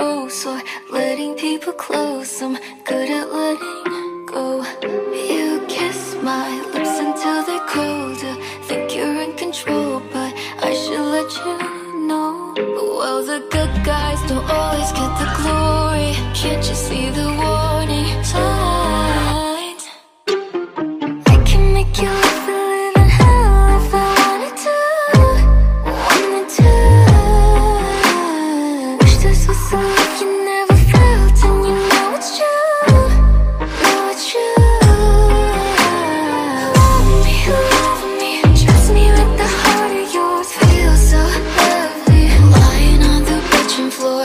Oh, ghost or letting people close. I'm good at letting go. You kiss my lips until they're cold. I think you're in control, but I should let you know. Well, the good guys don't always get the glory. Can't you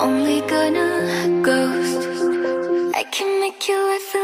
only gonna ghost. I can make you laugh